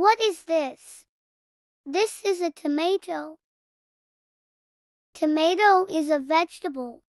What is this? This is a tomato. Tomato is a vegetable.